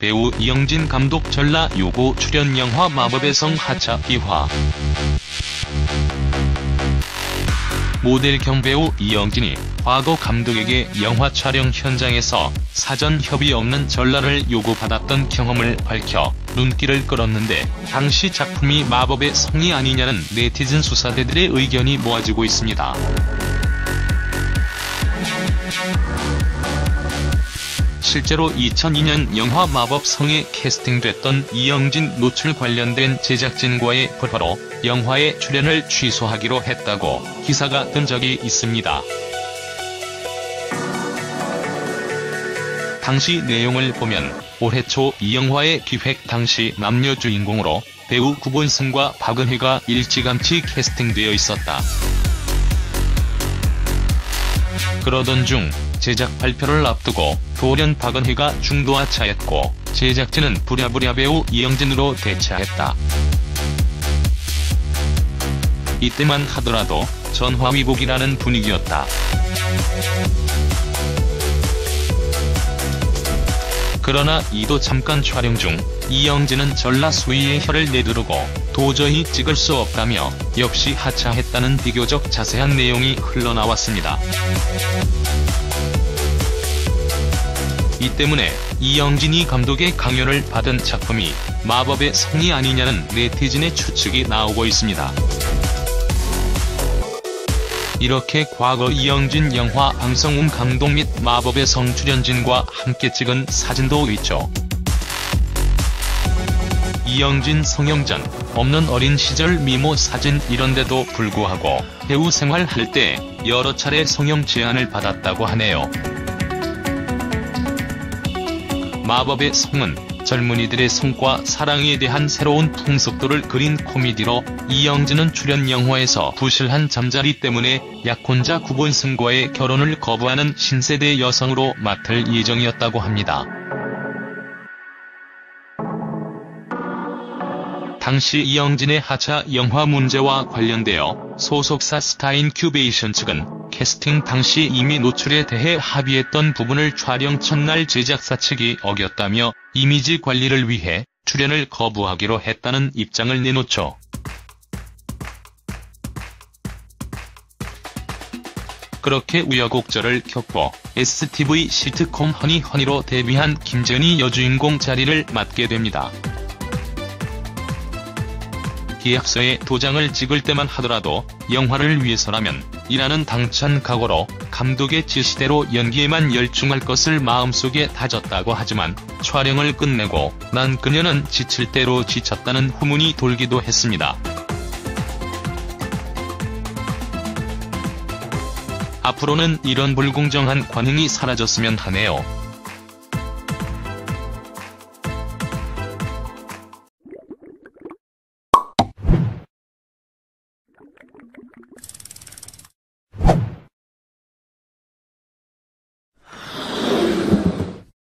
배우 이영진 감독 전라 요고 출연 영화 마법의 성 하차 기화 모델 겸 배우 이영진이 과거 감독에게 영화 촬영 현장에서 사전 협의 없는 전라를 요구받았던 경험을 밝혀 눈길을 끌었는데 당시 작품이 마법의 성이 아니냐는 네티즌 수사대들의 의견이 모아지고 있습니다. 실제로 2002년 영화 마법성에 캐스팅됐던 이영진 노출 관련된 제작진과의 불화로 영화의 출연을 취소하기로 했다고 기사가 뜬 적이 있습니다. 당시 내용을 보면 올해 초 이 영화의 기획 당시 남녀 주인공으로 배우 구본승과 박은혜가 일찌감치 캐스팅되어 있었다. 그러던 중 제작 발표를 앞두고 돌연 박은희가 중도하차했고 제작진은 부랴부랴 배우 이영진으로 대차했다. 이때만 하더라도 전화위복이라는 분위기였다. 그러나 이도 잠깐 촬영 중 이영진은 전라 수위에 혀를 내두르고 도저히 찍을 수 없다며 역시 하차했다는 비교적 자세한 내용이 흘러나왔습니다. 이 때문에 이영진이 감독의 강요를 받은 작품이 마법의 성이 아니냐는 네티즌의 추측이 나오고 있습니다. 이렇게 과거 이영진 영화 방성웅 감독 및 마법의 성 출연진과 함께 찍은 사진도 있죠. 이영진 성형전, 없는 어린 시절 미모 사진 이런데도 불구하고 배우 생활할 때 여러 차례 성형 제안을 받았다고 하네요. 마법의 성은 젊은이들의 성과 사랑에 대한 새로운 풍속도를 그린 코미디로 이영진은 출연 영화에서 부실한 잠자리 때문에 약혼자 구본승과의 결혼을 거부하는 신세대 여성으로 맡을 예정이었다고 합니다. 당시 이영진의 하차 영화 문제와 관련되어 소속사 스타 인큐베이션 측은 캐스팅 당시 이미 노출에 대해 합의했던 부분을 촬영 첫날 제작사 측이 어겼다며 이미지 관리를 위해 출연을 거부하기로 했다는 입장을 내놓죠. 그렇게 우여곡절을 겪고 STV 시트콤 허니허니로 데뷔한 김전희 여주인공 자리를 맡게 됩니다. 계약서에 도장을 찍을 때만 하더라도 영화를 위해서라면 이라는 당찬 각오로 감독의 지시대로 연기에만 열중할 것을 마음속에 다졌다고 하지만 촬영을 끝내고 난 그녀는 지칠 대로 지쳤다는 후문이 돌기도 했습니다. 앞으로는 이런 불공정한 관행이 사라졌으면 하네요.